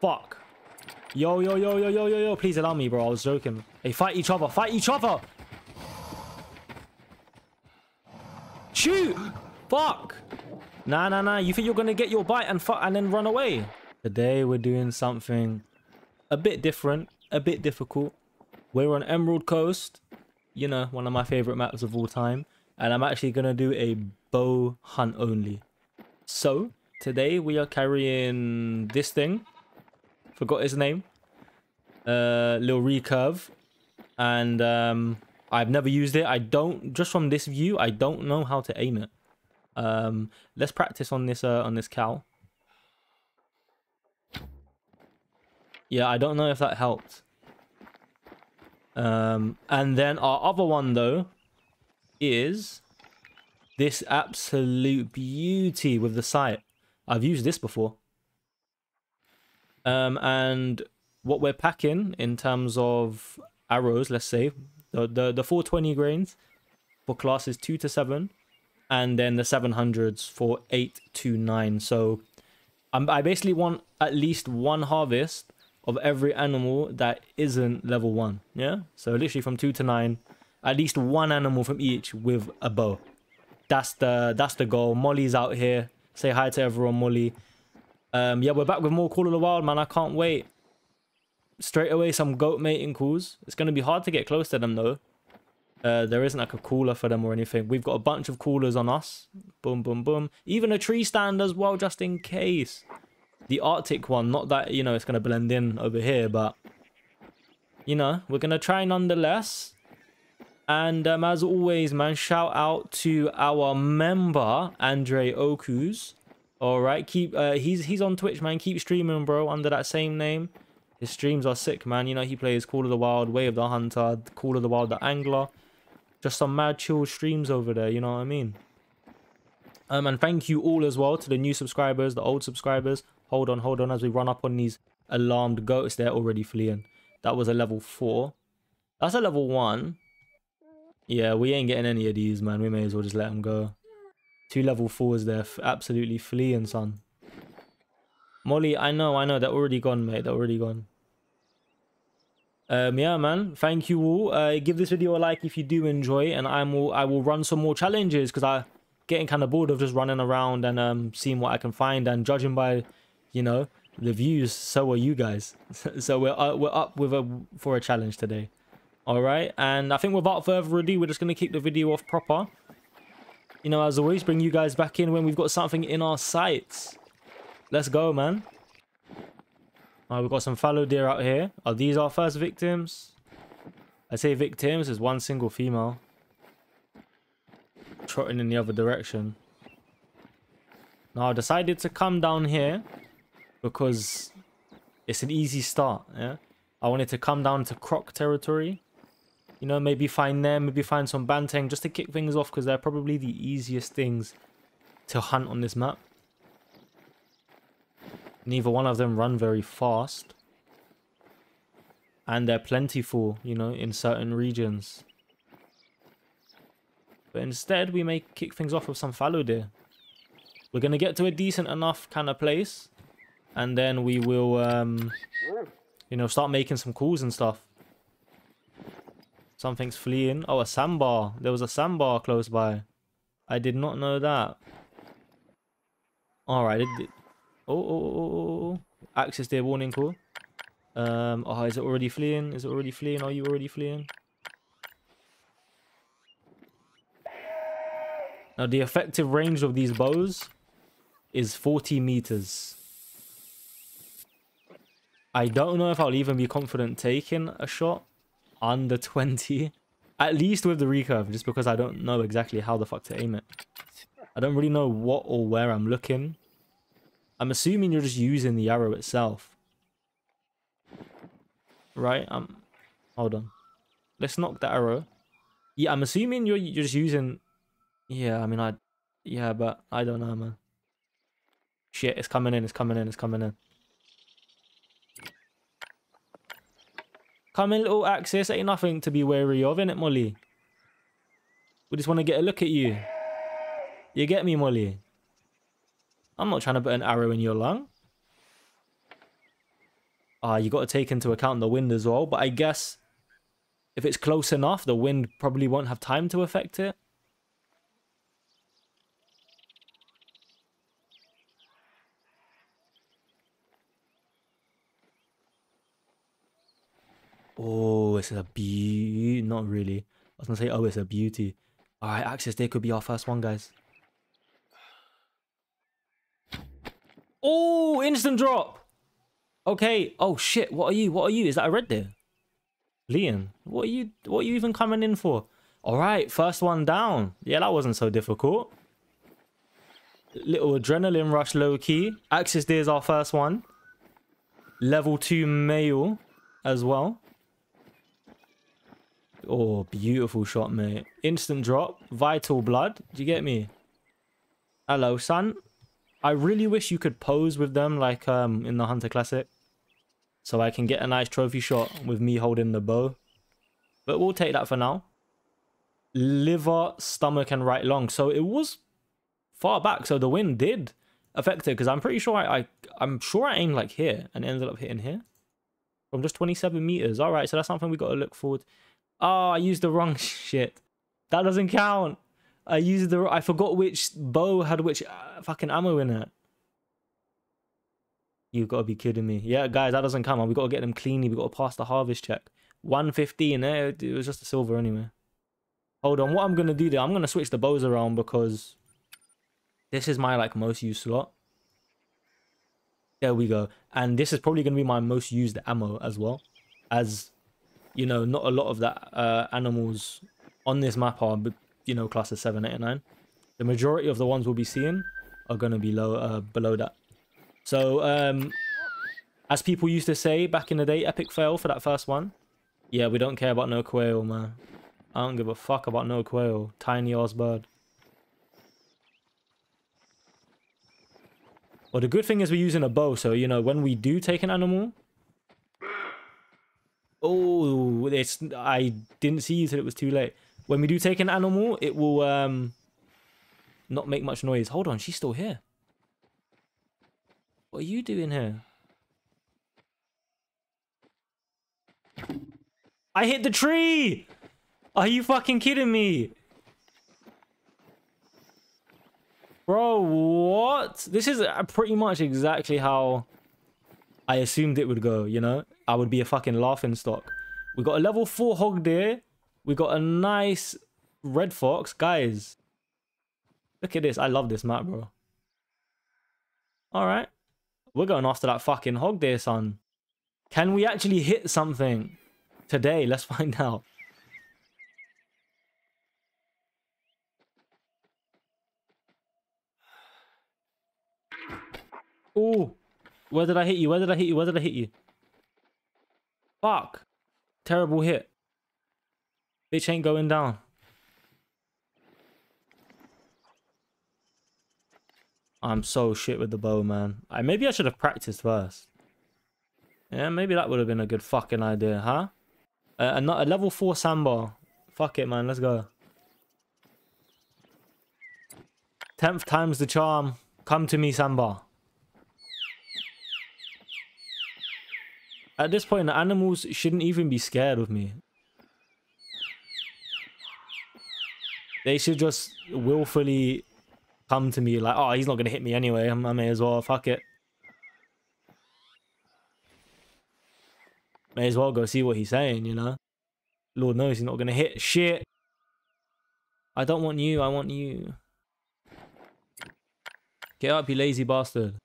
Fuck. Yo, yo, yo, yo, yo, yo, yo. Please allow me, bro. I was joking. Hey, fight each other. Fight each other. Shoot. Fuck. Nah, nah, nah. You think you're going to get your bite and fuck and then run away? Today we're doing something a bit different, a bit difficult. We're on Emerald Coast. You know, one of my favorite maps of all time. And I'm actually going to do a bow hunt only. So, today we are carrying this thing forgot his name. Uh, little recurve, and um, I've never used it. I don't just from this view. I don't know how to aim it. Um, let's practice on this uh, on this cow. Yeah, I don't know if that helped. Um, and then our other one though is this absolute beauty with the sight. I've used this before. Um, and what we're packing in terms of arrows, let's say, the, the, the 420 grains for classes 2 to 7, and then the 700s for 8 to 9. So I'm, I basically want at least one harvest of every animal that isn't level 1. Yeah? So literally from 2 to 9, at least one animal from each with a bow. That's the that's the goal. Molly's out here. Say hi to everyone, Molly. Um, yeah, we're back with more Call of the Wild, man. I can't wait. Straight away, some goat mating calls. It's going to be hard to get close to them, though. Uh, there isn't like a cooler for them or anything. We've got a bunch of coolers on us. Boom, boom, boom. Even a tree stand as well, just in case. The Arctic one, not that, you know, it's going to blend in over here, but... You know, we're going to try nonetheless. And um, as always, man, shout out to our member, Andre Okus. All right, keep. Uh, he's he's on Twitch, man. Keep streaming, bro, under that same name. His streams are sick, man. You know he plays Call of the Wild, Way of the Hunter, Call of the Wild, the Angler. Just some mad chill streams over there. You know what I mean? Um, and thank you all as well to the new subscribers, the old subscribers. Hold on, hold on, as we run up on these alarmed goats. They're already fleeing. That was a level four. That's a level one. Yeah, we ain't getting any of these, man. We may as well just let them go. Two level fours there, absolutely fleeing, son. Molly, I know, I know, they're already gone, mate. They're already gone. Um, yeah, man. Thank you all. Uh, give this video a like if you do enjoy, and I'm will I will run some more challenges because I getting kind of bored of just running around and um seeing what I can find and judging by, you know, the views. So are you guys. so we're uh, we're up with a for a challenge today. All right, and I think without further ado, we're just gonna keep the video off proper you know, as always, bring you guys back in when we've got something in our sights. Let's go, man. Alright, we've got some fallow deer out here. Are these our first victims? I say victims, there's one single female. Trotting in the other direction. Now, I decided to come down here because it's an easy start, yeah? I wanted to come down to croc territory you know, maybe find them, maybe find some Banteng just to kick things off because they're probably the easiest things to hunt on this map. Neither one of them run very fast. And they're plentiful, you know, in certain regions. But instead, we may kick things off with some fallow deer. We're going to get to a decent enough kind of place. And then we will, um, you know, start making some calls and stuff. Something's fleeing. Oh, a sambar. There was a sambar close by. I did not know that. Alright. It, oh, oh, oh, oh, oh. Axis deer warning call. Um, oh, is it already fleeing? Is it already fleeing? Are you already fleeing? Now, the effective range of these bows is 40 meters. I don't know if I'll even be confident taking a shot under 20. At least with the recurve, just because I don't know exactly how the fuck to aim it. I don't really know what or where I'm looking. I'm assuming you're just using the arrow itself. Right? Um, hold on. Let's knock the arrow. Yeah, I'm assuming you're, you're just using... Yeah, I mean, I... Yeah, but I don't know, man. Shit, it's coming in, it's coming in, it's coming in. Come in, little axis. Ain't nothing to be wary of, innit, Molly? We just want to get a look at you. You get me, Molly? I'm not trying to put an arrow in your lung. uh, you got to take into account the wind as well. But I guess if it's close enough, the wind probably won't have time to affect it. Oh, it's a beauty. Not really. I was gonna say, oh, it's a beauty. All right, Axis Deer could be our first one, guys. Oh, instant drop. Okay. Oh shit. What are you? What are you? Is that a red deer? Leon, what are you? What are you even coming in for? All right, first one down. Yeah, that wasn't so difficult. Little adrenaline rush, low key. Axis Deer is our first one. Level two male as well. Oh, beautiful shot, mate. Instant drop. Vital blood. Do you get me? Hello, son. I really wish you could pose with them like um in the Hunter Classic. So I can get a nice trophy shot with me holding the bow. But we'll take that for now. Liver, stomach, and right lung. So it was far back. So the wind did affect it because I'm pretty sure I, I I'm sure I aimed like here and ended up hitting here from just 27 meters. All right, so that's something we got to look forward. Oh, I used the wrong shit. That doesn't count. I used the I forgot which bow had which uh, fucking ammo in it. You've got to be kidding me. Yeah, guys, that doesn't count. on. we got to get them cleanly. we got to pass the harvest check. 115, eh? It was just a silver anyway. Hold on. What I'm going to do there, I'm going to switch the bows around because this is my, like, most used slot. There we go. And this is probably going to be my most used ammo as well. As, you know, not a lot of that uh, animals on this map are, you know, classes 7, 8, and 9. The majority of the ones we'll be seeing are going to be low, uh, below that. So, um, as people used to say back in the day, epic fail for that first one. Yeah, we don't care about no quail, man. I don't give a fuck about no quail. Tiny ass. Well, the good thing is we're using a bow, so, you know, when we do take an animal... Oh, it's... I didn't see you till it was too late. When we do take an animal, it will, um... Not make much noise. Hold on, she's still here. What are you doing here? I hit the tree! Are you fucking kidding me? Bro, what? This is uh, pretty much exactly how I assumed it would go, you know? I would be a fucking laughing stock. We got a level 4 hog deer. We got a nice red fox. Guys, look at this. I love this map, bro. Alright. We're going after that fucking hog there, son. Can we actually hit something today? Let's find out. Oh, where did I hit you? Where did I hit you? Where did I hit you? Fuck. Terrible hit. Bitch ain't going down. I'm so shit with the bow, man. I maybe I should have practiced first. Yeah, maybe that would have been a good fucking idea, huh? Uh, a, a level 4 sambar. Fuck it, man. Let's go. 10th time's the charm. Come to me, sambar. At this point, the animals shouldn't even be scared of me. They should just willfully come to me like, oh, he's not going to hit me anyway. I may as well. Fuck it. May as well go see what he's saying, you know? Lord knows he's not going to hit shit. I don't want you. I want you. Get up, you lazy bastard.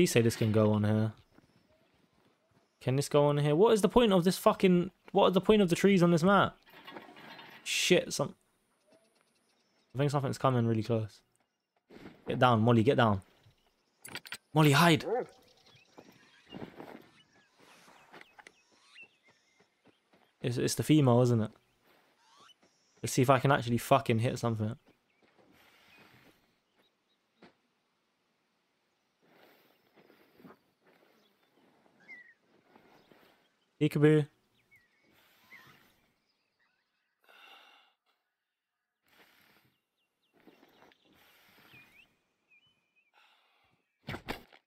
Please say this can go on here. Can this go on here? What is the point of this fucking... What is the point of the trees on this map? Shit, some... I think something's coming really close. Get down, Molly, get down. Molly, hide! It's, it's the female, isn't it? Let's see if I can actually fucking hit something. Peekaboo.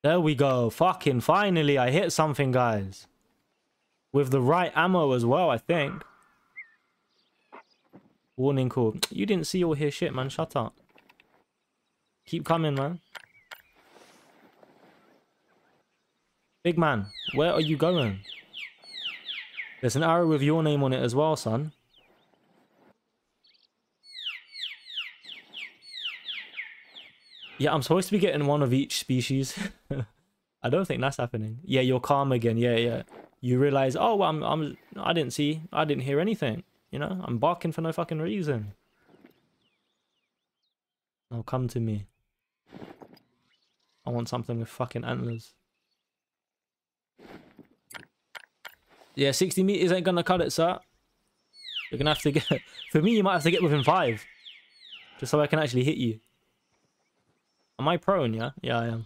There we go. Fucking finally, I hit something, guys. With the right ammo as well, I think. Warning call. You didn't see or hear shit, man. Shut up. Keep coming, man. Big man, where are you going? There's an arrow with your name on it as well, son. Yeah, I'm supposed to be getting one of each species. I don't think that's happening. Yeah, you're calm again. Yeah, yeah. You realize, oh, well, I'm, I'm, I didn't see, I didn't hear anything. You know, I'm barking for no fucking reason. Now come to me. I want something with fucking antlers. Yeah, 60 meters ain't gonna cut it, sir. You're gonna have to get... For me, you might have to get within five. Just so I can actually hit you. Am I prone, yeah? Yeah, I am.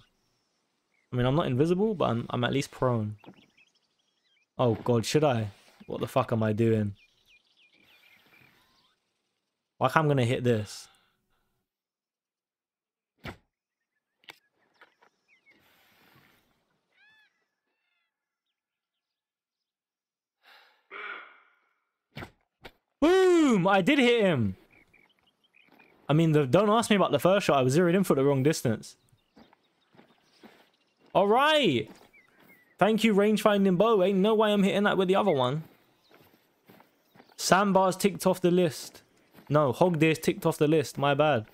I mean, I'm not invisible, but I'm, I'm at least prone. Oh, God, should I? What the fuck am I doing? Like, I'm gonna hit this. Boom! I did hit him. I mean, the, don't ask me about the first shot. I was zeroed in for the wrong distance. All right. Thank you, range finding bow. Ain't no way I'm hitting that with the other one. Sambar's ticked off the list. No, hog deer's ticked off the list. My bad.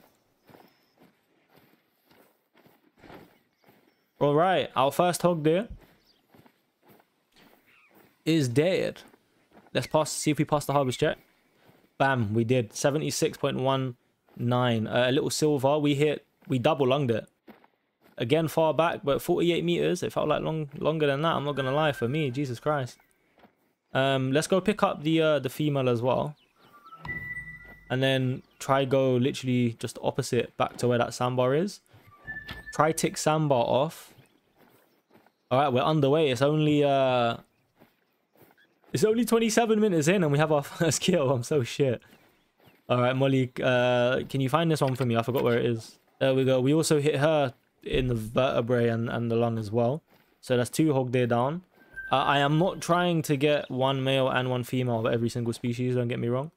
All right, our first hog deer is dead. Let's pass. See if we pass the harvest check. Bam, we did. 76.19. Uh, a little silver. We hit, we double lunged it. Again, far back, but 48 meters. It felt like long, longer than that. I'm not going to lie for me. Jesus Christ. Um, let's go pick up the uh, the female as well. And then try go literally just opposite back to where that sambar is. Try tick sambar off. Alright, we're underway. It's only uh it's only 27 minutes in and we have our first kill. I'm so shit. Alright, Molly, uh, can you find this one for me? I forgot where it is. There we go. We also hit her in the vertebrae and, and the lung as well. So that's two hog deer down. Uh, I am not trying to get one male and one female of every single species, don't get me wrong.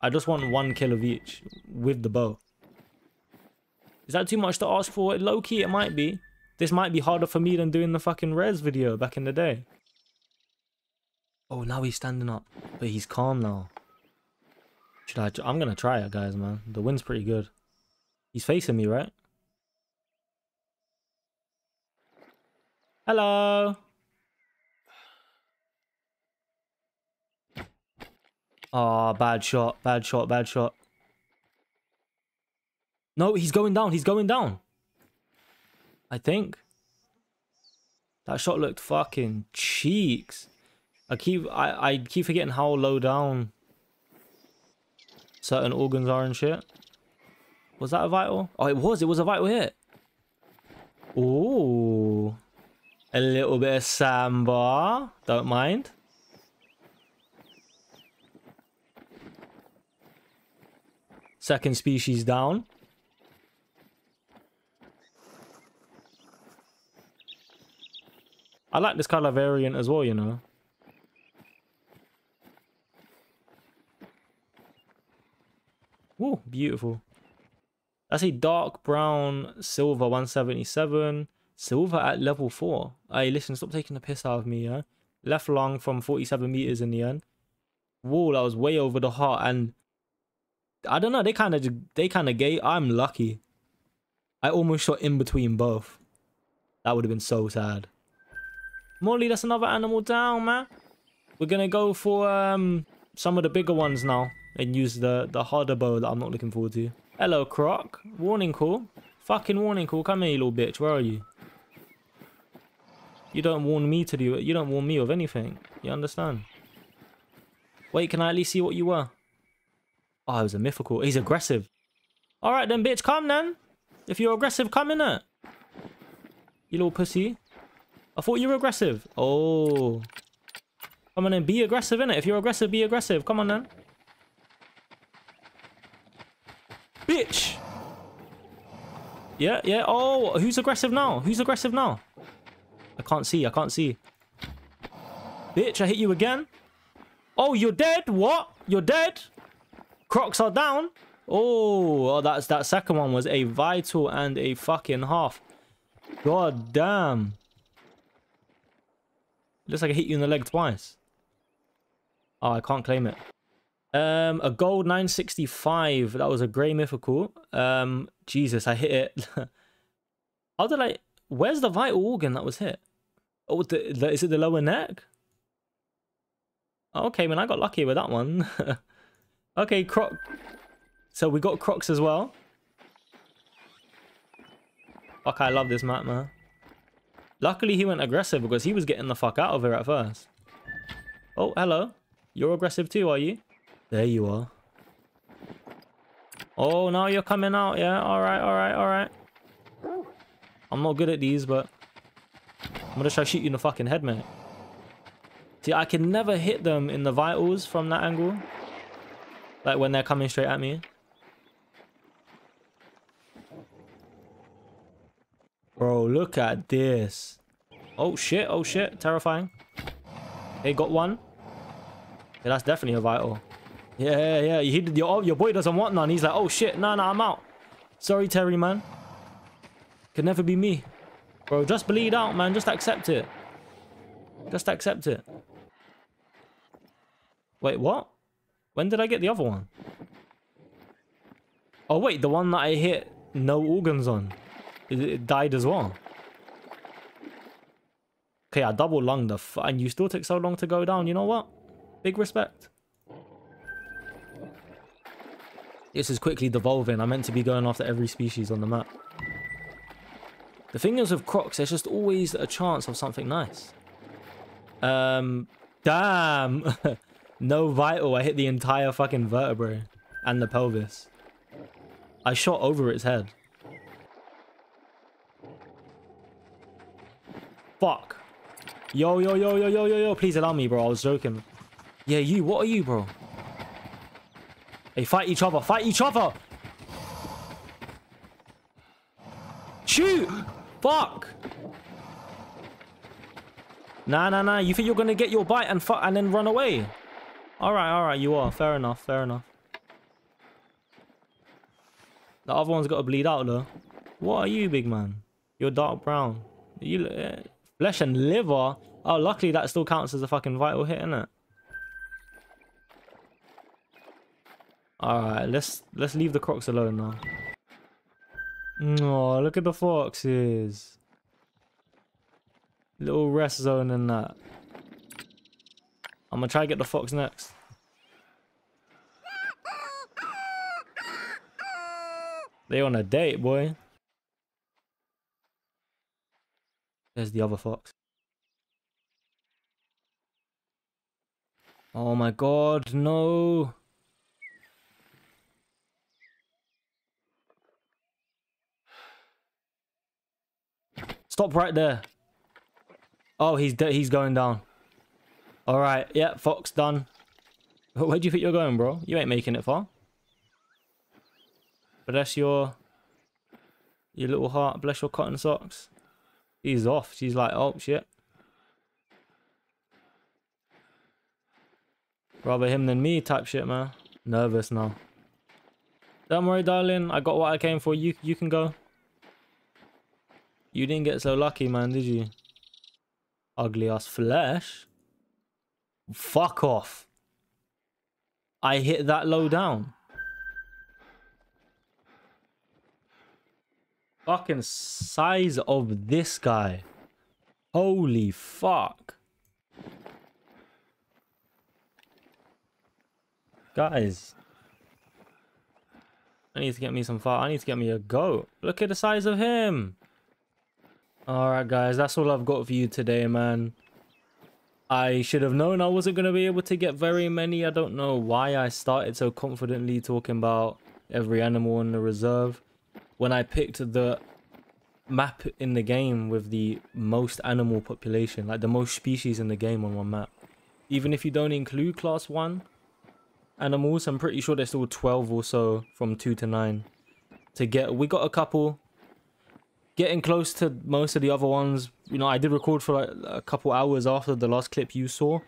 I just want one kill of each with the bow. Is that too much to ask for? Low-key, it might be. This might be harder for me than doing the fucking res video back in the day. Oh, now he's standing up. But he's calm now. Should I... I'm going to try it, guys, man. The wind's pretty good. He's facing me, right? Hello. Oh, bad shot. Bad shot. Bad shot. No, he's going down. He's going down. I think. That shot looked fucking cheeks. I keep I, I keep forgetting how low down certain organs are and shit. Was that a vital? Oh, it was. It was a vital hit. Ooh. A little bit of sambar. Don't mind. Second species down. I like this color variant as well, you know. Oh, beautiful. That's a dark brown silver 177. Silver at level 4. Hey, listen, stop taking the piss out of me, yeah? Left lung from 47 meters in the end. Whoa, that was way over the heart. And I don't know, they kind of they kind of gay. I'm lucky. I almost shot in between both. That would have been so sad. Molly, that's another animal down, man. We're going to go for um some of the bigger ones now and use the, the harder bow that I'm not looking forward to. Hello, Croc. Warning call. Fucking warning call. Come here, you little bitch. Where are you? You don't warn me to do it. You don't warn me of anything. You understand? Wait, can I at least see what you were? Oh, it was a mythical. He's aggressive. Alright then, bitch. Come then. If you're aggressive, come in it. You little pussy. I thought you were aggressive. Oh. Come on then. Be aggressive, innit? If you're aggressive, be aggressive. Come on then. bitch. Yeah, yeah. Oh, who's aggressive now? Who's aggressive now? I can't see. I can't see. Bitch, I hit you again. Oh, you're dead? What? You're dead? Crocs are down. Oh, oh, that's that second one was a vital and a fucking half. God damn. Looks like I hit you in the leg twice. Oh, I can't claim it. Um, a gold 965. That was a grey mythical. Um, Jesus, I hit it. How did I? Where's the vital organ that was hit? Oh, the, the, is it the lower neck? Okay, man, I got lucky with that one. okay, Croc. So we got Crocs as well. Fuck, I love this map, man. Luckily, he went aggressive because he was getting the fuck out of here at first. Oh, hello. You're aggressive too, are you? There you are. Oh, now you're coming out. Yeah, all right, all right, all right. I'm not good at these, but I'm gonna try to shoot you in the fucking head, mate. See, I can never hit them in the vitals from that angle. Like when they're coming straight at me. Bro, look at this. Oh shit, oh shit, terrifying. Hey, got one. Yeah, that's definitely a vital. Yeah, yeah, He, your, your boy doesn't want none. He's like, oh shit, nah, nah, I'm out. Sorry, Terry, man. Can never be me. Bro, just bleed out, man. Just accept it. Just accept it. Wait, what? When did I get the other one? Oh, wait, the one that I hit no organs on. It, it died as well. Okay, I double lunged the and you still took so long to go down. You know what? Big respect. This is quickly devolving. I meant to be going after every species on the map. The thing is with crocs, there's just always a chance of something nice. Um, damn. no vital. I hit the entire fucking vertebrae and the pelvis. I shot over its head. Fuck. Yo, yo, yo, yo, yo, yo, yo. Please allow me, bro. I was joking. Yeah, you. What are you, bro? Fight each other. Fight each other. Shoot. Fuck. Nah, nah, nah. You think you're going to get your bite and, fuck and then run away? All right, all right. You are. Fair enough. Fair enough. The other one's got to bleed out, though. What are you, big man? You're dark brown. You uh, Flesh and liver? Oh, luckily that still counts as a fucking vital hit, innit? Alright, let's let's leave the crocs alone now. Oh, look at the foxes. Little rest zone in that. I'm gonna try to get the fox next. They on a date, boy. There's the other fox. Oh my god, no. Stop right there. Oh, he's he's going down. All right, yeah, Fox done. Where do you think you're going, bro? You ain't making it far. Bless your your little heart. Bless your cotton socks. He's off. She's like, oh shit. Rather him than me type shit, man. Nervous now. Don't worry, darling. I got what I came for. You you can go. You didn't get so lucky, man, did you? Ugly ass flesh. Fuck off. I hit that low down. Fucking size of this guy. Holy fuck. Guys. I need to get me some fire. I need to get me a goat. Look at the size of him. Alright guys, that's all I've got for you today, man. I should have known I wasn't going to be able to get very many. I don't know why I started so confidently talking about every animal in the reserve. When I picked the map in the game with the most animal population, like the most species in the game on one map. Even if you don't include class 1 animals, I'm pretty sure there's still 12 or so from 2 to 9 to get. We got a couple getting close to most of the other ones. You know, I did record for like a couple hours after the last clip you saw.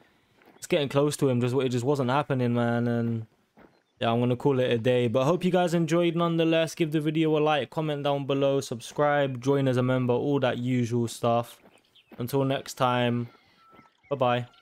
It's getting close to him. Just it just wasn't happening, man. And yeah, I'm gonna call it a day. But I hope you guys enjoyed nonetheless. Give the video a like, comment down below, subscribe, join as a member, all that usual stuff. Until next time, bye bye.